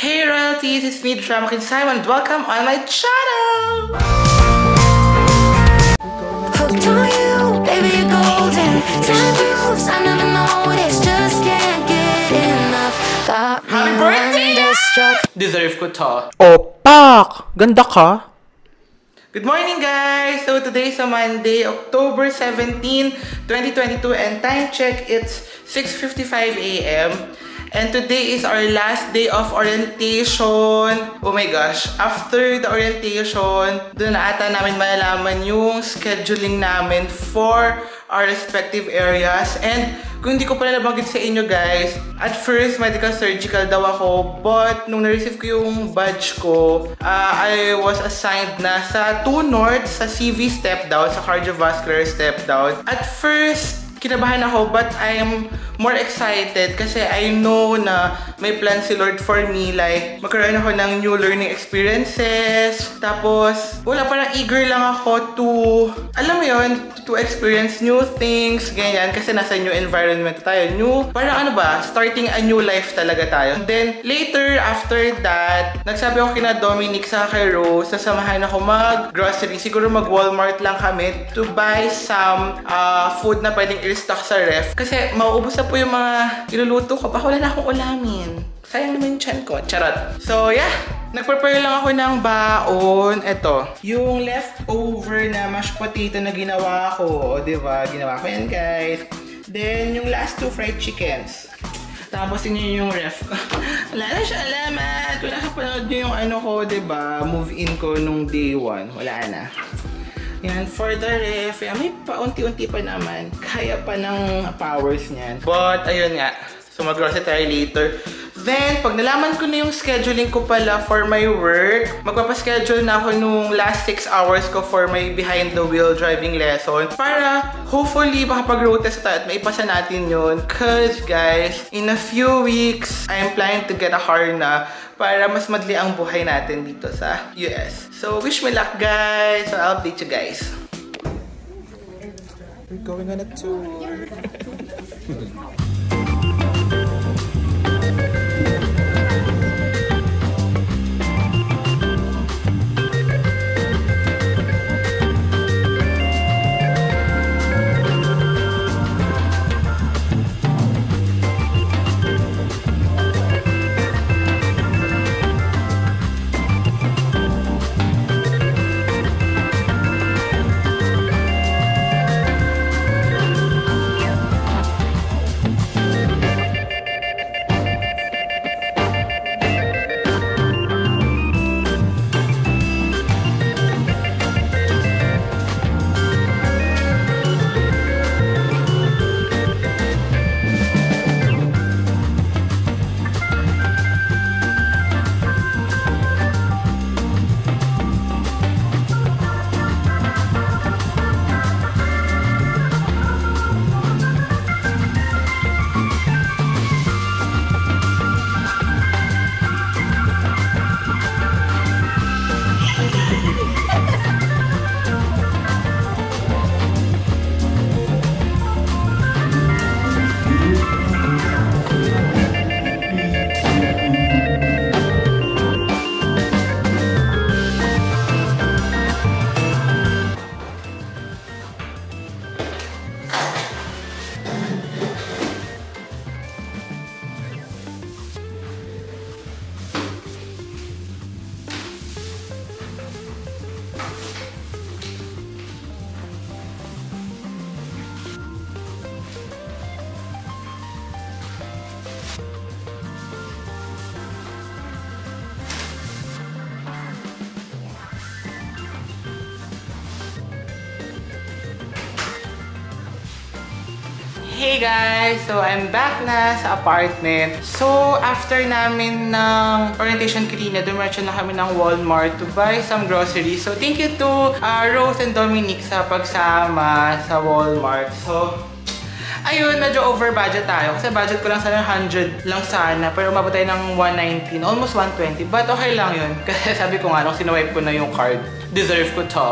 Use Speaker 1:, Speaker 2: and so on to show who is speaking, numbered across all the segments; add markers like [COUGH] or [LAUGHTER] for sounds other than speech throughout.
Speaker 1: Hey royalties, it's me, Drama King Simon, welcome on my channel!
Speaker 2: Hooked on you, baby, you're golden. Time moves, I never noticed. Just can't get enough. Got me
Speaker 1: Happy birthday!
Speaker 2: wonderstruck.
Speaker 1: Deserve ko to.
Speaker 3: Opak! Ganda ka.
Speaker 1: Good morning guys! So today is a Monday, October 17, 2022 and time check, it's 6.55 a.m. And today is our last day of orientation. Oh my gosh, after the orientation, doon na ata namin malalaman yung scheduling namin for our respective areas. And kung hindi ko pala nabanggit sa inyo guys, at first medical surgical daw ako, but nung na-receive ko yung badge ko, uh, I was assigned na sa 2 North, sa CV step down, sa cardiovascular step down. At first, kinabahan ako but I'm more excited kasi I know na may plan si Lord for me like magkaroon ako ng new learning experiences. Tapos wala parang eager lang ako to alam mo yon to experience new things ganyan. Kasi nasa new environment tayo new parang ano ba starting a new life talaga tayo. Then later after that nagsabi ako kina Dominic sa kay Rose sasamahan ako mag grocery siguro mag Walmart lang kami to buy some uh, food na pwedeng i-stock sa ref. Kasi mauubos na po yung mga iluluto ko. Baka wala na akong ulamin. Sayang naman yung chan ko. Charot. So, yeah. Nag-prepare lang ako ng baon. Ito. Yung leftover na mashed potato na ginawa ko. O, diba? Ginawa ko yan, guys. Then, yung last two fried chickens. Tapos yun yung ref. [LAUGHS] Wala na siya, alamat. Wala ka panood nyo yung ano ko, ba diba? Move in ko nung day 1. Wala na. Yan, for the ref, yan, may paunti-unti pa naman. Kaya pa ng powers niyan. But, ayun nga. So, mag-grocery tayo later. Then, pag nalaman ko na yung scheduling ko pala for my work, magpapaschedule na ako nung last 6 hours ko for my behind the wheel driving lesson para hopefully makapag-road test tayo at maipasa natin yun. Cause guys, in a few weeks, I'm planning to get a car na para mas madli ang buhay natin dito sa US. So, wish me luck guys! So, I'll update you guys.
Speaker 3: We're going on a tour.
Speaker 1: Hey guys! So, I'm back na sa apartment. So, after namin ng orientation kanina, dumiretso na kami ng Walmart to buy some groceries. So, thank you to uh, Rose and Dominic sa pagsama sa Walmart. So, ayun, medyo over budget tayo. Kasi budget ko lang sana 100 lang sana. Pero umabot tayo ng 119, almost 120. But okay lang yun. [LAUGHS] Kasi sabi ko nga, nung sinuwipe ko na yung card, deserve ko to.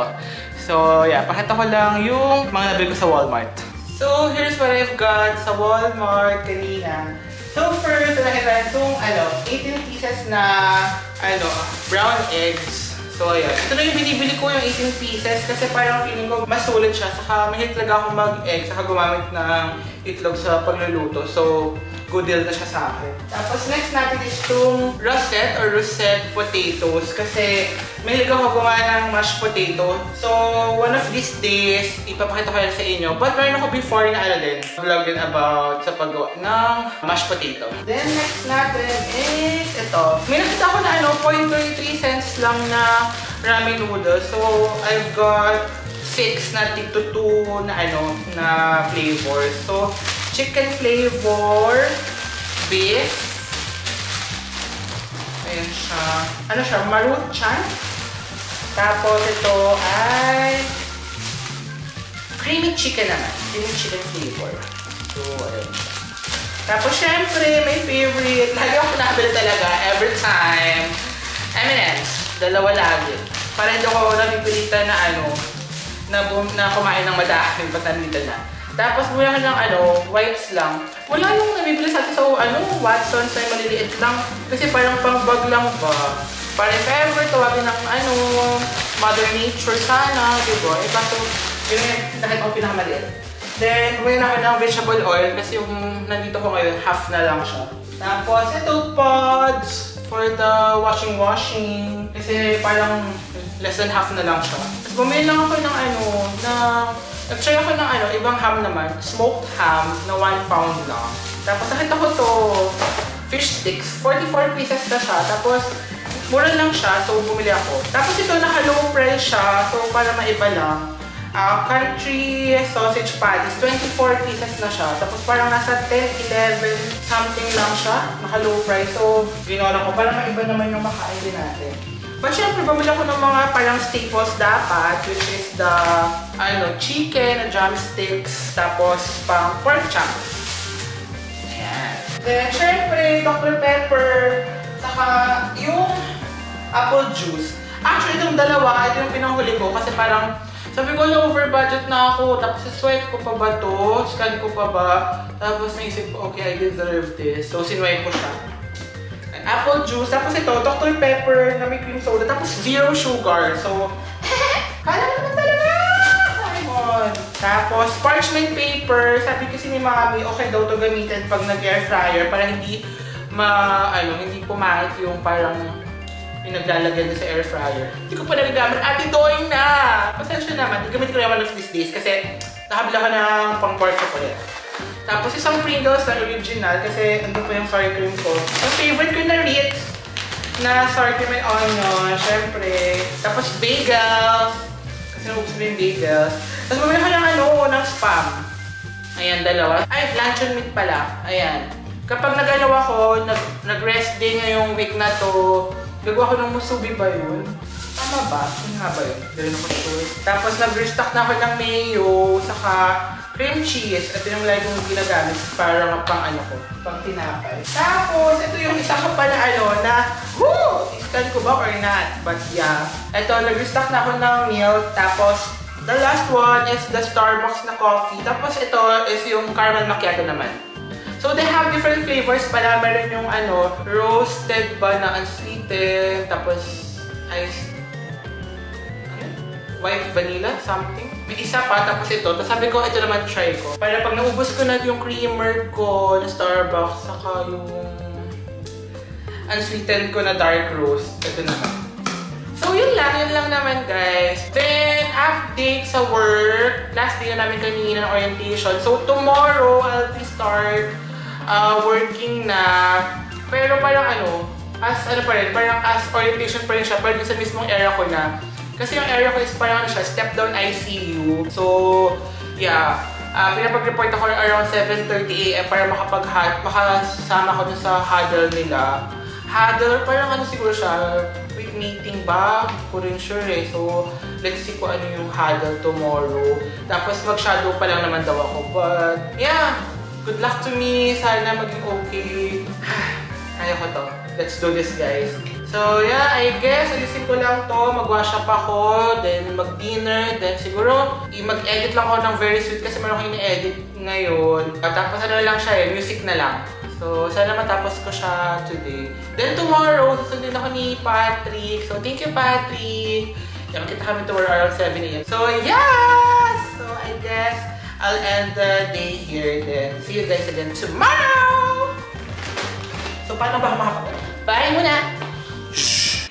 Speaker 1: So, yeah, pakita ko lang yung mga nabili ko sa Walmart. So, here's what I've got sa Walmart kanina. So, first, nakita itong ano, 18 pieces na ano, brown eggs. So ayan. Ito na yung binibili ko yung 18 pieces kasi parang feeling ko mas sulit siya. Saka mahilig talaga ako mag-egg, saka gumamit ng itlog sa pagluluto. So, good deal na siya sa akin. Tapos next natin is itong russet or russet potatoes kasi mahilig ako gumawa ng mashed potato. So, one of these days, ipapakita ko yan sa inyo. But meron ako before na ano din, vlog din about sa paggawa ng mashed potato. Then next natin is ito. May nakita ko na ano, 0.33 cents lang na ramen noodles. So, I've got 6 na tito 2 na ano, na flavor. So, chicken flavor, beef. Ayan siya. Ano siya? Maruchan. Tapos ito ay creamy chicken naman. Creamy chicken flavor. So, ayan siya. Tapos, syempre, may favorite. Lagi ako nabili talaga, every time. M&M's. Dalawa lagi. Para hindi ako napipilitan na ano, na, na kumain ng madami, ba't nandito na. Tapos, muna ka ng ano, wipes lang. Wala yung nabibili sa sa ano, Watson's ay maliliit lang. Kasi parang pang bag lang ba. Para if ever, tawagin ng ano, Mother Nature sana, di ba? Eh, kaso, yun yung dahil ako pinakamaliit. Then, kumain ako ng vegetable oil kasi yung nandito ko ngayon, half na lang siya. Tapos, ito pods for the washing-washing. Kasi parang less than half na lang siya. Tapos, bumili lang ako ng ano, ng... Nag-try ako ng ano, ibang ham naman. Smoked ham na 1 pound lang. Tapos, nakita ko to fish sticks. 44 pieces na siya. Tapos, mura lang siya. So, bumili ako. Tapos, ito naka-low price siya. So, para maiba lang. Ah, country sausage patties, 24 pieces na siya. Tapos parang nasa 10, 11, something lang siya. Naka low price. So, ginawa ko para maiba naman yung makain din natin. But syempre, bumili ako ng mga parang staples dapat, which is the, ano, chicken, drumsticks, tapos pang pork chop. Ayan. Then, syempre, Dr. Pepper, saka yung apple juice. Actually, itong dalawa, ito yung pinanghuli ko kasi parang sabi ko, na over budget na ako. Tapos, swipe ko pa ba to? Scan ko pa ba? Tapos, naisip ko, okay, I deserve this. So, sinwipe ko siya. Apple juice. Tapos ito, Dr. Pepper na may cream soda. Tapos, zero sugar. So, [LAUGHS] kala mo naman talaga! Simon! Tapos, parchment paper. Sabi kasi ni Mami, okay daw to gamitin pag nag-air fryer para hindi ma, ano, hindi pumangit yung parang yung naglalagay sa air fryer. Hindi ko pa nagagamit. Ate Doing na! Pasensya naman. Gamit ko naman of these days kasi nakabila ka ng pang pork chocolate. Tapos isang Pringles na original kasi andun pa yung sour cream ko. Ang favorite ko na Ritz na sour cream and onion, syempre. Tapos bagels. Kasi naubos mo yung bagels. Tapos bumili ko ng ano, ng spam. Ayan, dalawa. Ay, luncheon meat pala. Ayan. Kapag nag-ano ako, nag, nag-rest day ngayong week na to, Gagawa ko ng musubi ba yun? Tama ba? Yun nga ba yun? Dahil ako sure. Tapos nag-restock na ako ng mayo, saka cream cheese. Ito yung lagi kong ginagamit para pang ano ko, pang tinapay. Tapos, ito yung isa ko pa na ano, na, whoo! Istan ko ba or not? But yeah. Ito, nag-restock na ako ng milk. Tapos, the last one is the Starbucks na coffee. Tapos, ito is yung caramel macchiato naman. So, they have different flavors pala. Meron yung ano, roasted ba na unsweetened, tapos ice, ano? White vanilla, something. May isa pa, tapos ito. Tapos sabi ko, ito naman try ko. Para pag naubos ko na yung creamer ko na Starbucks, saka yung unsweetened ko na dark roast. Ito naman. So, yun lang. Yun lang naman, guys. Then, update sa work. Last day na namin kanina ng orientation. So, tomorrow, I'll be start uh, working na. Pero parang ano, as ano pa rin, parang as orientation pa rin siya, pero sa mismong area ko na. Kasi yung area ko is parang ano siya, step down ICU. So, yeah. Uh, pinapag-report ako around 7.30 a.m. para makapag makasama ko dun sa huddle nila. Huddle, parang ano siguro siya, quick meeting ba? Ko rin sure eh. So, let's see kung ano yung huddle tomorrow. Tapos mag-shadow pa lang naman daw ako. But, yeah. Good luck to me. Sana maging okay. [SIGHS] Kaya ko to. Let's do this, guys. So, yeah, I guess, alisin ko lang to. Mag-wash up ako, then mag-dinner, then siguro, mag-edit lang ako ng very sweet kasi meron ko ini-edit ngayon. Tapos ano lang siya eh, music na lang. So, sana matapos ko siya today. Then tomorrow, susundin ako ni Patrick. So, thank you, Patrick. Yeah, magkita kami tomorrow around 7 a.m. So, yes! So, I guess I'll end the day here. Then, see you guys again tomorrow! So, paano ba makapag... Bye muna!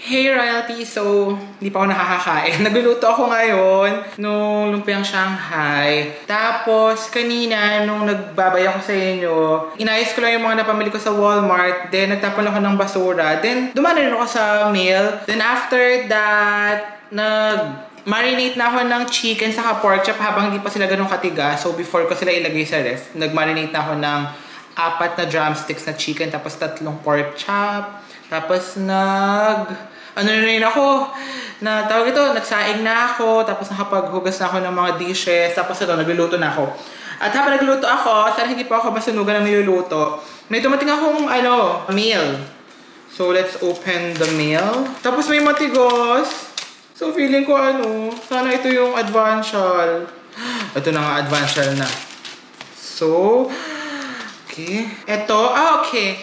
Speaker 1: Hey Royalty! So, hindi pa ako nakakakain. [LAUGHS] Nagluluto ako ngayon nung lumpiang Shanghai. Tapos, kanina, nung nagbabay ako sa inyo, inayos ko lang yung mga napamili ko sa Walmart. Then, nagtapon ako ng basura. Then, dumaan rin ako sa mail. Then, after that, nag marinate na ako ng chicken sa pork chop habang hindi pa sila ganun katiga. So, before ko sila ilagay sa ref, nag-marinate na ako ng apat na drumsticks na chicken, tapos tatlong pork chop. Tapos, nag ano na rin ako, na tawag ito, nagsaing na ako, tapos nakapaghugas na ako ng mga dishes, tapos ito, nagluluto na ako. At habang nagluluto ako, sana hindi pa ako masunugan ng niluluto, may dumating akong, ano, meal. So, let's open the meal. Tapos may matigos. So, feeling ko, ano, sana ito yung advancial. Ito na nga, advancial na. So, okay. Ito, ah, okay.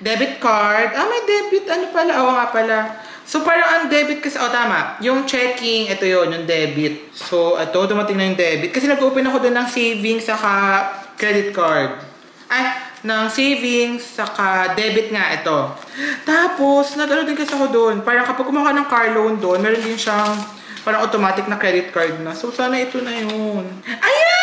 Speaker 1: Debit card. Ah, may debit. Ano pala? Oo nga pala. So, parang ang debit kasi, oh tama, yung checking, ito yon yung debit. So, ito, dumating na yung debit. Kasi nag-open ako doon ng savings saka credit card. Ay, ng savings saka debit nga ito. Tapos, nag-ano din kasi ako doon. Parang kapag kumuha ng car loan doon, meron din siyang parang automatic na credit card na. So, sana ito na yun. Ayan!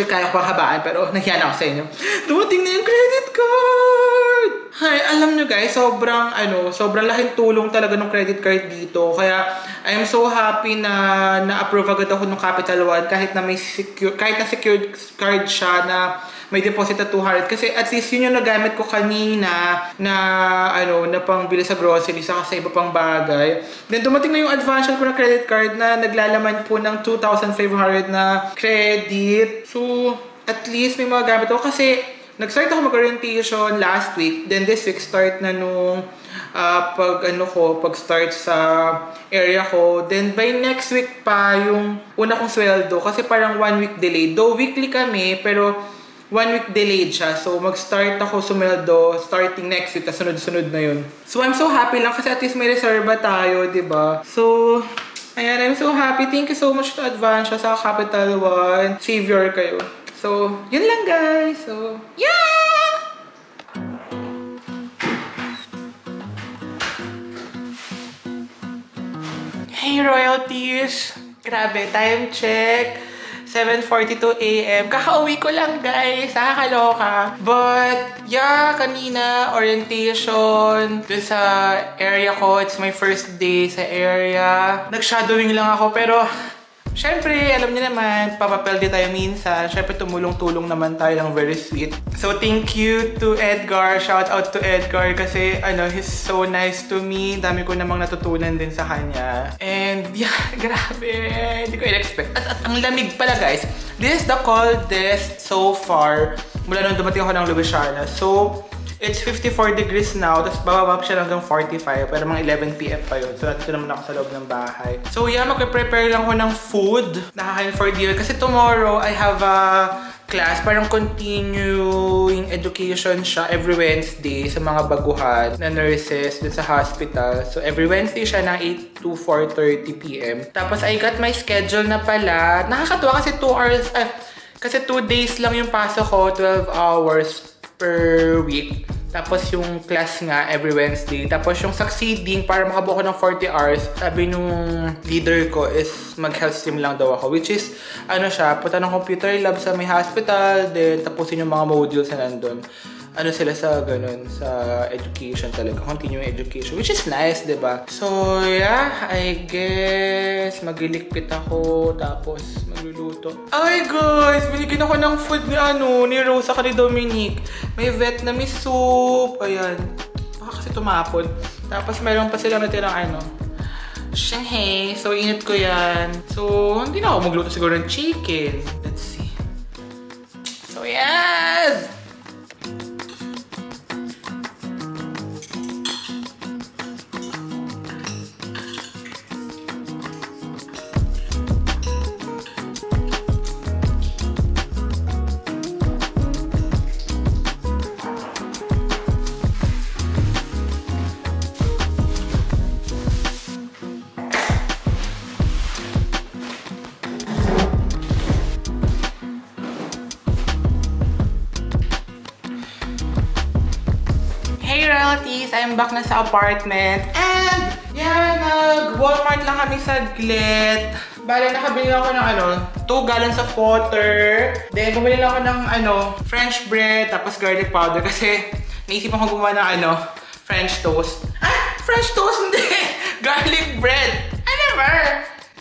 Speaker 1: Actually, kaya ko habaan, pero nahiyan ako sa inyo. Dumating na yung credit card! Hi, alam nyo guys, sobrang, ano, sobrang laking tulong talaga ng credit card dito. Kaya, I'm so happy na na-approve agad ako ng Capital One kahit na may secure, kahit na secured card siya na may deposit na 200 kasi at least yun yung nagamit ko kanina na ano na pangbili sa grocery sa sa iba pang bagay. Then dumating na yung advance ko na credit card na naglalaman po ng 2,500 na credit. So at least may mga gamit ako kasi nag-start ako mag-orientation last week. Then this week start na nung uh, pag ano ko, pag start sa area ko. Then by next week pa yung una kong sweldo kasi parang one week delay. Though weekly kami, pero one week delayed siya. So, mag-start ako sumeldo starting next week, tapos sunod-sunod na yun. So, I'm so happy lang kasi at least may reserva tayo, di ba? So, ayan, I'm so happy. Thank you so much to Advance sa Capital One. Savior kayo. So, yun lang guys. So, yeah! Hey royalties! Grabe, time check. 7.42 a.m. Kakauwi ko lang, guys. Nakakaloka. But, yeah, kanina, orientation. Dun sa area ko, it's my first day sa area. Nag-shadowing lang ako, pero Siyempre, alam niyo naman, papapel din tayo minsan. Siyempre, tumulong-tulong naman tayo ng very sweet. So, thank you to Edgar. Shout out to Edgar kasi, ano, he's so nice to me. Dami ko namang natutunan din sa kanya. And, [LAUGHS] yeah, grabe. Hindi ko in-expect. At, at ang lamig pala, guys. This is the coldest so far mula nung dumating ako ng Louisiana. So, It's 54 degrees now, tapos bababa siya hanggang 45, pero mga 11pm pa yun. So, nandito naman ako sa loob ng bahay. So, yeah, magpe-prepare lang ko ng food. Nakakain for dinner. Kasi tomorrow, I have a class, parang continuing education siya every Wednesday sa mga baguhan na nurses dun sa hospital. So, every Wednesday siya na 8 to 4.30pm. Tapos, I got my schedule na pala. Nakakatuwa kasi 2 hours, eh, kasi 2 days lang yung pasok ko, 12 hours per week. Tapos yung class nga every Wednesday. Tapos yung succeeding para makabuo ko ng 40 hours, sabi nung leader ko is mag-health stream lang daw ako. Which is, ano siya, punta ng computer lab sa may hospital, then tapusin yung mga modules na nandun ano sila sa ganun, sa education talaga, continuing education, which is nice, ba diba? So, yeah, I guess, maglilikpit ako, tapos magluluto. Ay, guys, binigyan ako ng food ni ano, ni Rose, saka ni Dominic. May Vietnamese soup, ayan. Baka kasi tumapon. Tapos meron pa sila natirang ano, Shanghai. So, init ko yan. So, hindi na ako magluto siguro ng chicken. Let's see. So, yes! Back na sa apartment. And, yeah, nag-Walmart lang kami saglit. Bale, nakabili ako ng ano, 2 gallons of water. Then, bumili lang ako ng ano, French bread, tapos garlic powder. Kasi, naisipan ko gumawa ng ano, French toast. Ah! French toast, [LAUGHS] hindi! garlic bread! I never!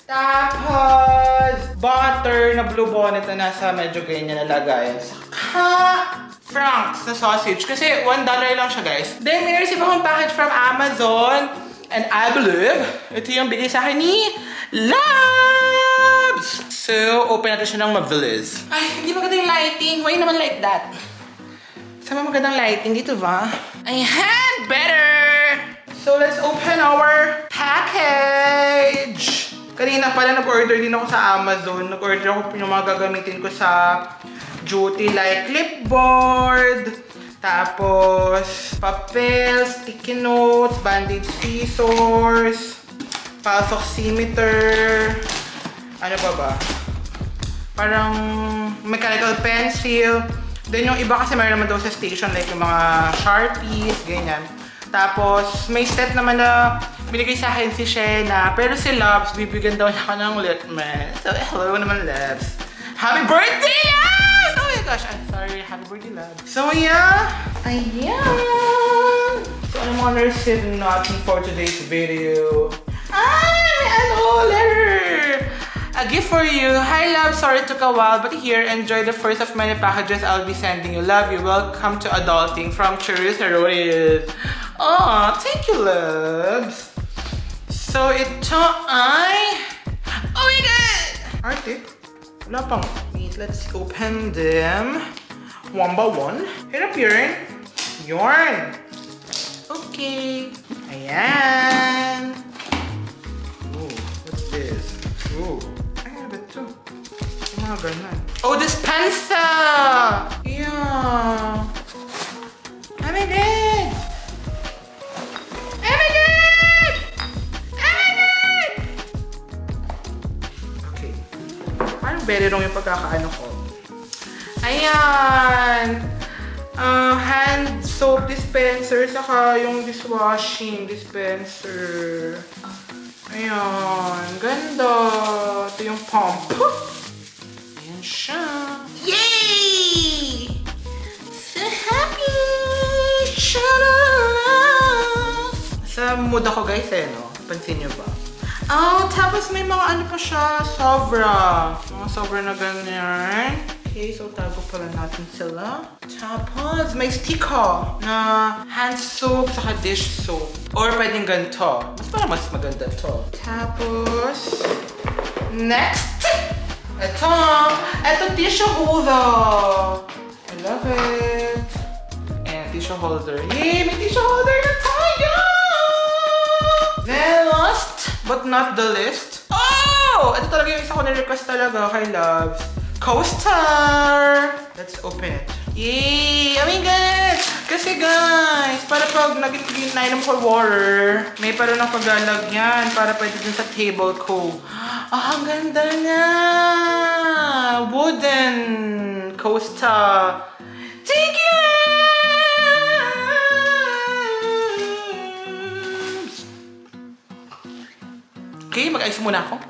Speaker 1: Tapos, butter na blue bonnet na nasa medyo ganyan na lagayan. Saka, francs na sausage. Kasi $1 lang siya, guys. Then, may receive akong package from Amazon. And I believe, ito yung bigay sa akin ni Labs! So, open natin siya ng mabilis. Ay, hindi maganda yung lighting. Why naman like that? Sama magandang lighting dito ba? Ayan! Better! So, let's open our package! Kanina pala nag-order din ako sa Amazon. Nag-order ako yung mga gagamitin ko sa duty like clipboard, tapos papel, sticky notes, bandage scissors, pulse oximeter, ano pa ba? Parang mechanical pencil. Then yung iba kasi mayroon naman daw sa station like yung mga Sharpies, ganyan. Tapos may set naman na binigay sa akin si Shena. Pero si Labs, bibigyan daw niya ako ng litmus. So hello naman Labs. Happy birthday, Labs! Gosh, I'm sorry. Happy birthday, Labs. So yeah, ayan. So mga na-receive natin for today's video? Ay, ano, letter! A gift for you. Hi, love. Sorry it took a while, but here, enjoy the first of many packages I'll be sending you. Love you. Welcome to adulting from Charissa Reyes. Oh, thank you, loves. So, ito ay... Oh my God! Arte? Wala pang. Wait, let's open them. One by one. Hirap yun. Yarn. Okay. Ayan. Ooh, what's this? Ooh. Ay, ano ba ito? Yung mga ganun. Oh, dispenser! Yeah. Very wrong yung pagkakaano ko. Ayan! Ah, hand soap dispenser, saka yung dishwashing dispenser. Ayan, ganda. Ito yung pump. Ayan siya. Yay! So happy! Shalala! Sa mood ako guys eh, no? Pansin niyo ba? Oh, tapos may mga ano pa siya, sobra. Mga sobra na ganyan. Okay, so tago pala natin sila. Tapos, may sticker na hand soap saka dish soap. Or pwedeng ganito. Mas parang mas maganda to. Tapos, next! Ito! Ito tissue holder! I love it! And tissue holder. Yay! May tissue holder na tayo! Then last but not the least. Oh! Ito talaga yung isa ko na-request talaga kay Loves. Coaster! Let's open it. Yay! God! Kasi guys, para pag naging nainom ko water, may para ng paglalagyan para pwede dun sa table ko. [GASPS] Ah, ang ganda niya! Wooden coaster. Thank you! Okay, mag-ayos muna ako.